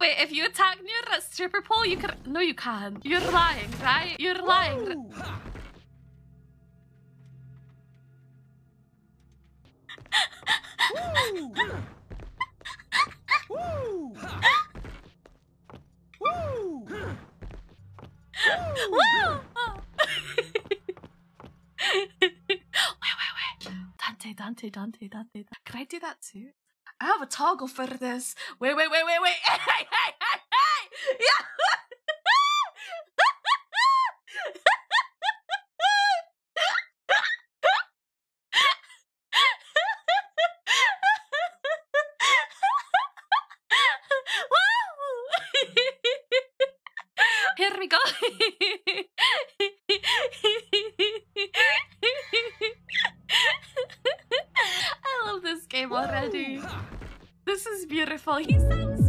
Wait, if you attack near a stripper pole, you can. No, you can't. You're lying, right? You're lying. Woo! Woo! wait, wait, wait. Dante, Dante, Dante, Dante. Can I do that too? I have a toggle for this. Wait, wait, wait, wait, wait. Hey, hey, hey, hey! Yeah! Here we go. I love this game already. This is beautiful. He sounds so